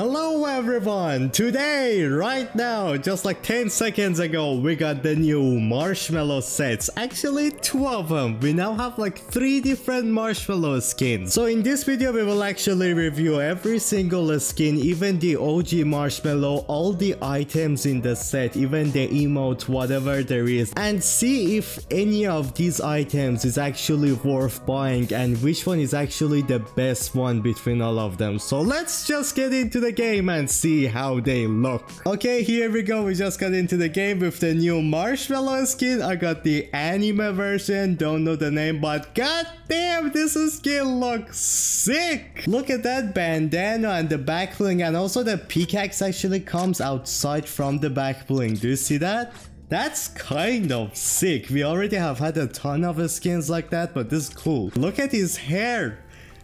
Hello everyone! Today, right now, just like 10 seconds ago, we got the new Marshmello sets. Actually, two of them. We now have like three different Marshmello skins. So in this video, we will actually review every single skin, even the OG Marshmello, all the items in the set, even the emote, whatever there is, and see if any of these items is actually worth buying and which one is actually the best one between all of them. So let's just get into the game and see how they look. Okay, here we go. We just got into the game with the new Marshmello skin. I got the anime version. Don't know the name, but god damn, this skin looks sick. Look at that bandana and the back bling and also the pickaxe actually comes outside from the back bling. Do you see that? That's kind of sick. We already have had a ton of skins like that, but this is cool. Look at his hair.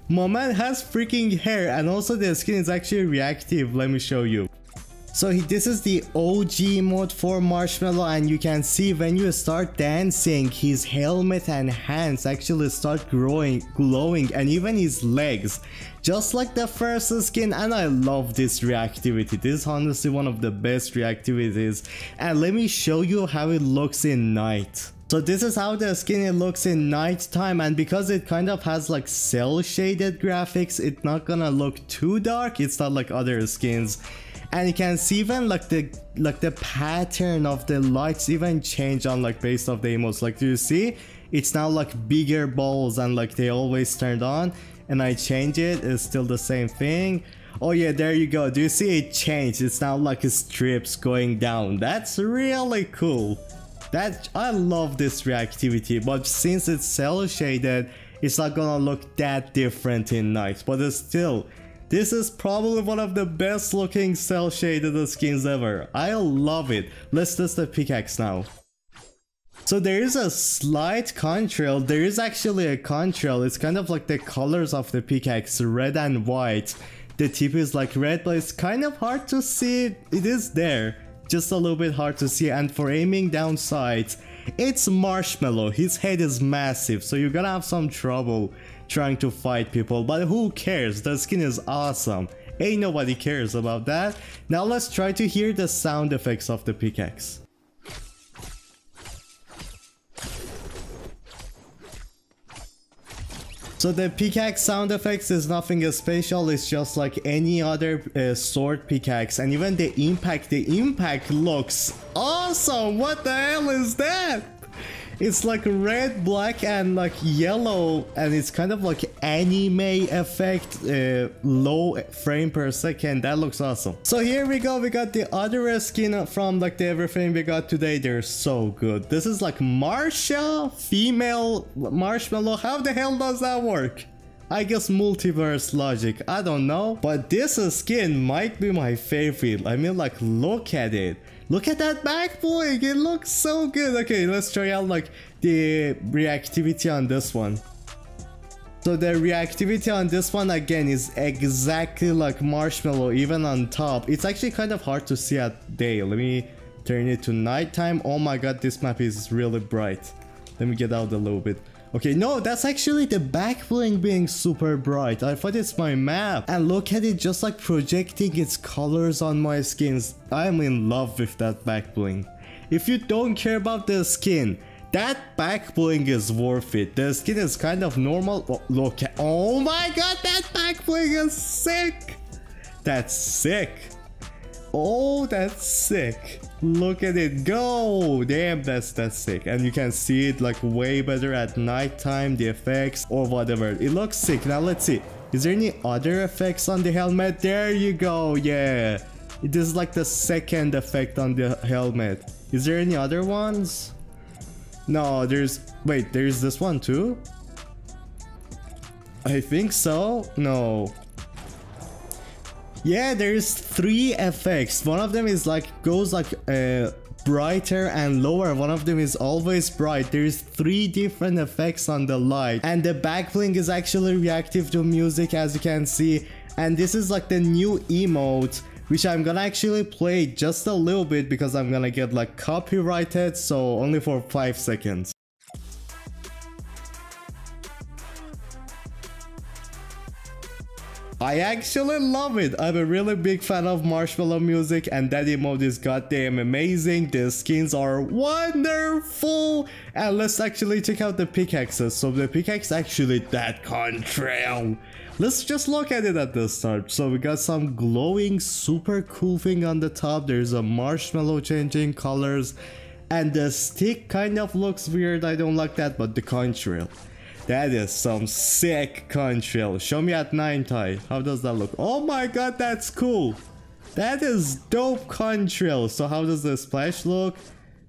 My man has freaking hair and also the skin is actually reactive. Let me show you. So this is the OG mode for Marshmello and you can see when you start dancing his helmet and hands actually start growing, glowing and even his legs. Just like the first skin and I love this reactivity. This is honestly one of the best reactivities and let me show you how it looks in night. So this is how the skin it looks in nighttime and because it kind of has like cel shaded graphics it's not gonna look too dark it's not like other skins and you can see even like the like the pattern of the lights even change on like based off the emotes like do you see it's now like bigger balls and like they always turned on and I change it it's still the same thing Oh yeah, there you go. Do you see it changed? It's now like strips going down. That's really cool. That I love this reactivity, but since it's cel shaded, it's not gonna look that different in night. But still, this is probably one of the best looking cel shaded skins ever. I love it. Let's test the pickaxe now. So there is a slight contrail. There is actually a contrail. It's kind of like the colors of the pickaxe, red and white. The tip is like red, but it's kind of hard to see. It is there just a little bit hard to see. And for aiming down sights it's Marshmello. His head is massive so you're gonna have some trouble trying to fight people. But who cares? The skin is awesome. Ain't nobody cares about that. Now let's try to hear the sound effects of the pickaxe So the pickaxe sound effects is nothing special, it's just like any other uh, sword pickaxe and even the impact, the impact looks awesome! What the hell is that? It's like red, black, and like yellow, and it's kind of like anime effect, uh, low frame per second. That looks awesome. So here we go. We got the other skin from like the everything we got today. They're so good. This is like Marsha, female Marshmello. How the hell does that work? I guess multiverse logic, I don't know. But this skin might be my favorite. I mean like look at it. Look at that back bling, it looks so good. Okay, let's try out like the reactivity on this one. So the reactivity on this one again is exactly like Marshmello even on top. It's actually kind of hard to see at day. Let me turn it to nighttime. Oh my god, this map is really bright. Let me get out a little bit. Okay, no, that's actually the back bling being super bright. I thought it's my map. And look at it just like projecting its colors on my skins. I'm in love with that back bling. If you don't care about the skin, that back bling is worth it. The skin is kind of normal. Oh, look at, oh my god, that back bling is sick. That's sick. Oh, that's sick. Look at it go! Damn, that's that's sick. And you can see it like way better at nighttime, the effects or whatever. It looks sick. Now let's see. Is there any other effects on the helmet? There you go, yeah. It is like the second effect on the helmet. Is there any other ones? No, there's... Wait, there's this one too? I think so? No. Yeah, there's three effects. One of them is like goes like uh, brighter and lower. One of them is always bright. There's three different effects on the light. And the back is actually reactive to music as you can see. And this is like the new emote which I'm gonna actually play just a little bit because I'm gonna get like copyrighted so only for 5 seconds. I actually love it. I'm a really big fan of Marshmello music and that emote is goddamn amazing. The skins are wonderful. And let's actually check out the pickaxes. So the pickaxe actually that contrail. Let's just look at it at the start. So we got some glowing super cool thing on the top. There's a marshmallow changing colors. And the stick kind of looks weird. I don't like that, but the contrail. That is some sick contrail. Show me at 9 tie. How does that look? Oh my god, that's cool. That is dope contrail. So how does the splash look?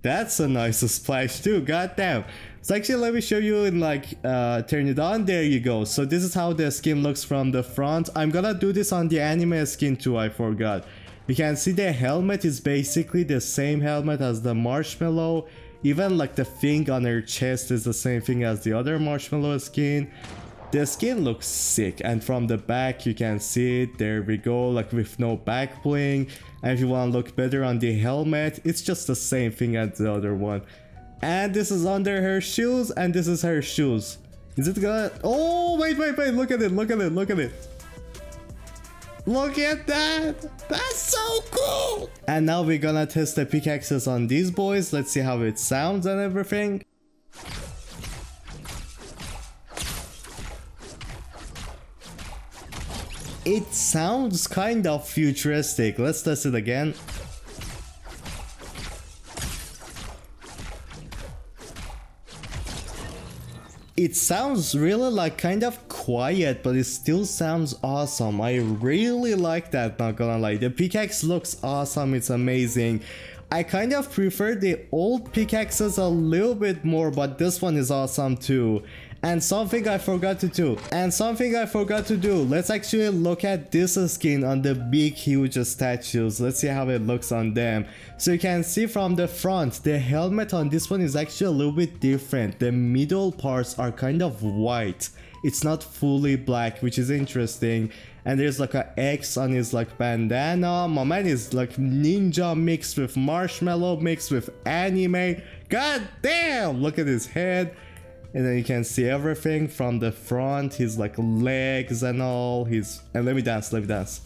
That's a nice splash too, god damn. So actually let me show you and like, uh, turn it on, there you go. So this is how the skin looks from the front. I'm gonna do this on the anime skin too, I forgot. You can see the helmet is basically the same helmet as the Marshmello even like the thing on her chest is the same thing as the other Marshmello skin. The skin looks sick and from the back you can see it, there we go, like with no back bling. And if you want to look better on the helmet, it's just the same thing as the other one. And this is under her shoes and this is her shoes. Is it gonna... Oh, wait, wait, wait, look at it, look at it, look at it. Look at that! That's so cool! And now we're gonna test the pickaxes on these boys. Let's see how it sounds and everything. It sounds kind of futuristic. Let's test it again. it sounds really like kind of quiet but it still sounds awesome i really like that not gonna lie the pickaxe looks awesome it's amazing i kind of prefer the old pickaxes a little bit more but this one is awesome too and something I forgot to do. And something I forgot to do. Let's actually look at this skin on the big huge statues. Let's see how it looks on them. So you can see from the front, the helmet on this one is actually a little bit different. The middle parts are kind of white. It's not fully black, which is interesting. And there's like a X on his like bandana. My man is like ninja mixed with Marshmello mixed with anime. God damn! Look at his head and then you can see everything from the front his like legs and all his and let me dance let me dance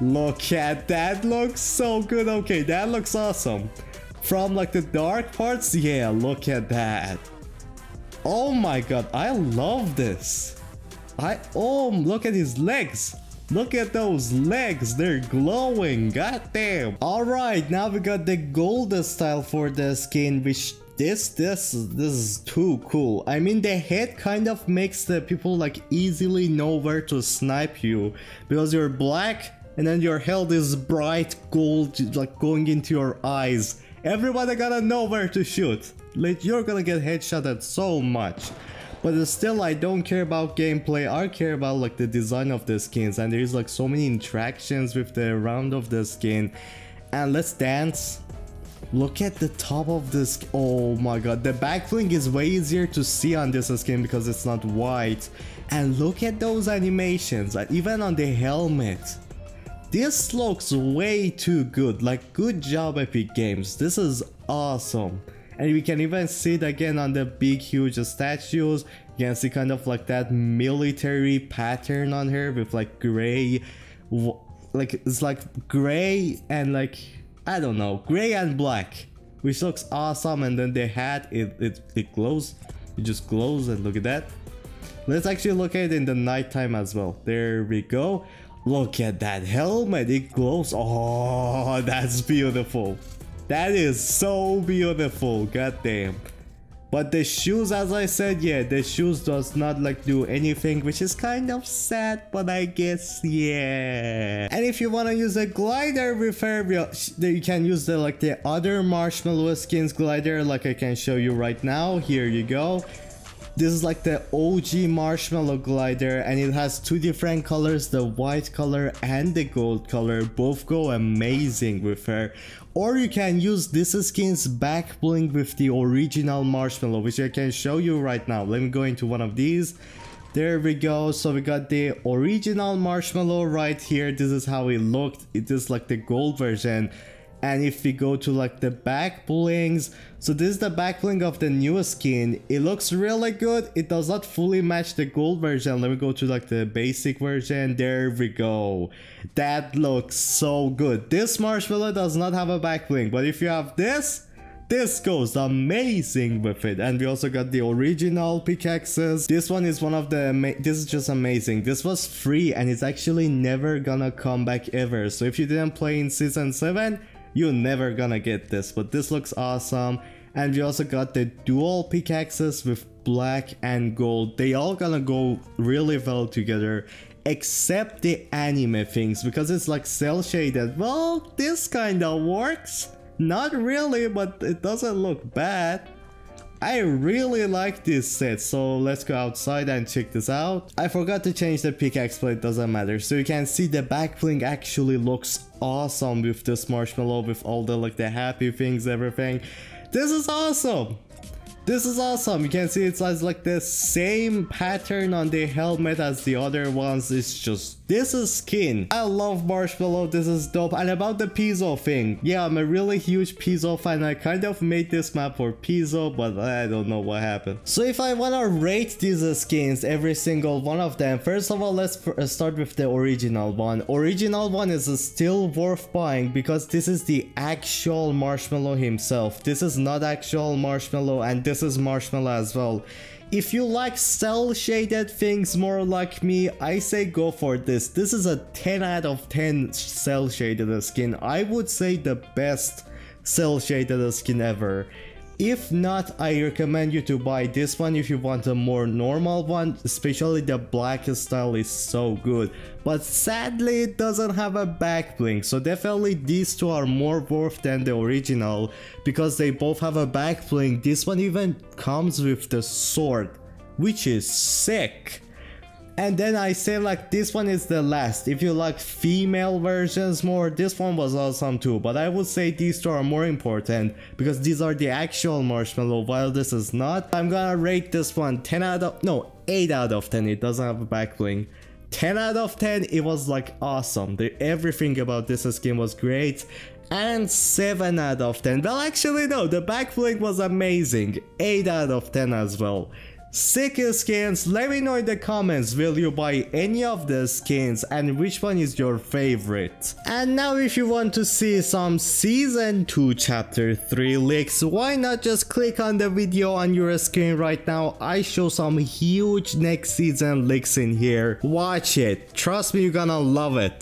look at that looks so good okay that looks awesome from like the dark parts yeah look at that oh my god i love this. I oh look at his legs. Look at those legs, they're glowing, god damn. Alright, now we got the gold style for the skin, which this this this is too cool. I mean the head kind of makes the people like easily know where to snipe you because you're black and then your head is bright gold like going into your eyes everybody gotta know where to shoot like you're gonna get headshotted so much but still i don't care about gameplay i care about like the design of the skins and there's like so many interactions with the round of the skin and let's dance Look at the top of this. Oh my god. The back bling is way easier to see on this skin because it's not white. And look at those animations. Uh, even on the helmet. This looks way too good. Like good job Epic Games. This is awesome. And we can even see it again on the big huge statues. You can see kind of like that military pattern on her with like gray like it's like gray and like I don't know, gray and black, which looks awesome. And then the hat, it, it, it glows. It just glows and look at that. Let's actually look at it in the nighttime as well. There we go. Look at that helmet, it glows. Oh, that's beautiful. That is so beautiful, god damn. But the shoes, as I said, yeah, the shoes does not like do anything, which is kind of sad, but I guess, yeah. And if you want to use a glider her, you can use the like the other Marshmello skins glider, like I can show you right now. Here you go. This is like the OG Marshmello glider and it has two different colors, the white color and the gold color. Both go amazing with her. Or you can use this skin's back bling with the original Marshmello, which I can show you right now. Let me go into one of these. There we go. So we got the original Marshmello right here. This is how it looked. It is like the gold version. And if we go to like the back blings so this is the back bling of the new skin. It looks really good. It does not fully match the gold version. Let me go to like the basic version. There we go. That looks so good. This Marshmello does not have a back bling but if you have this this goes amazing with it. And we also got the original pickaxes. This one is one of the this is just amazing. This was free and it's actually never gonna come back ever. So if you didn't play in season 7 you're never gonna get this but this looks awesome. And we also got the dual pickaxes with black and gold. They all gonna go really well together except the anime things because it's like cel shaded. Well this kind of works. Not really, but it doesn't look bad. I really like this set, so let's go outside and check this out. I forgot to change the pickaxe, but it doesn't matter. So you can see the back bling actually looks awesome with this Marshmello, with all the like the happy things, everything. This is awesome! This is awesome. You can see it has like the same pattern on the helmet as the other ones. It's just, this is skin. I love Marshmello. This is dope. And about the Pizzo thing. Yeah, I'm a really huge Pizzo fan. I kind of made this map for Pizzo, but I don't know what happened. So if I want to rate these skins, every single one of them, first of all, let's start with the original one. Original one is still worth buying because this is the actual Marshmello himself. This is not actual Marshmello and this is Marshmello as well. If you like cel shaded things more like me, I say go for this. This is a 10 out of 10 cel shaded skin. I would say the best cel shaded skin ever. If not, I recommend you to buy this one if you want a more normal one, especially the black style is so good. But sadly, it doesn't have a back bling, so definitely these two are more worth than the original because they both have a back bling. This one even comes with the sword, which is sick. And then I say like this one is the last. If you like female versions more, this one was awesome too. But I would say these two are more important because these are the actual Marshmello while this is not. I'm gonna rate this one 10 out of, no 8 out of 10. It doesn't have a back bling. 10 out of 10, it was like awesome. The, everything about this skin was great. And 7 out of 10. Well actually no, the back was amazing. 8 out of 10 as well. Sick skins, let me know in the comments will you buy any of the skins and which one is your favorite. And now if you want to see some season 2 chapter 3 leaks, why not just click on the video on your screen right now, I show some huge next season leaks in here. Watch it, trust me you're gonna love it.